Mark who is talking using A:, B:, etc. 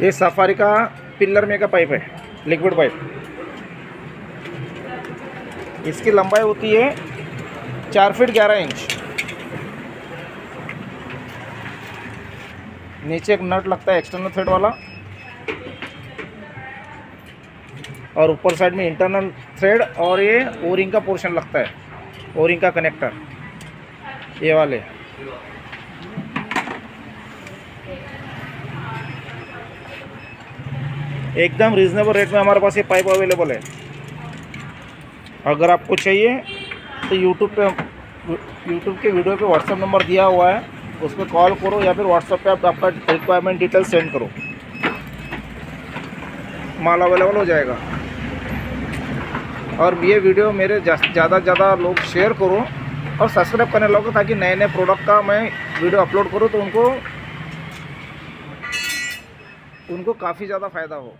A: ये सफारी का पिल्लर में का पाइप है लिक्विड पाइप इसकी लंबाई होती है चार फीट ग्यारह इंच नीचे एक नट लगता है एक्सटर्नल थ्रेड वाला. और ऊपर साइड में इंटरनल थ्रेड और ये ओरिंग का पोर्शन लगता है ओरिंग का कनेक्टर ये वाले. एकदम रिजनेबल रेट में हमारे पास ये पाइप अवेलेबल है। अगर आपको चाहिए तो यूट्यूब पे यूट्यूब के वीडियो पे व्हाट्सअप नंबर दिया हुआ है, उस पर कॉल करो या फिर व्हाट्सअप पे आप आपका रिक्वायरमेंट डिटेल सेंड करो। माल अवेलेबल हो जाएगा। और ये वीडियो मेरे ज़्यादा से ज़्यादा लोग शेयर करो और सब्सक्राइब करने लगो ताकि नए नए प्रोडक्ट का मैं वीडियो अपलोड करूँ तो उनको उनको काफ़ी ज़्यादा फ़ायदा हो।